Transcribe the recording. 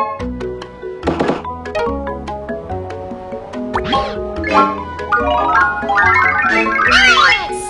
Ah!